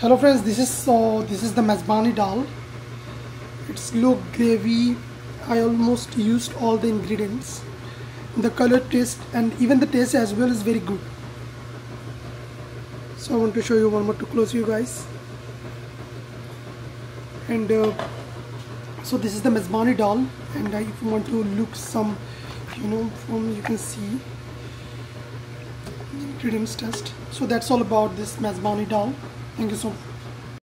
hello friends this is so this is the Mezbani dal. It's low gravy. I almost used all the ingredients. The color taste and even the taste as well is very good. So I want to show you one more to close you guys. And uh, so this is the Mezbani dal. And uh, if you want to look some you know from you can see ingredients test. So that's all about this Mezbani dal thank you so much